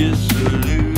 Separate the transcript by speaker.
Speaker 1: dissolution.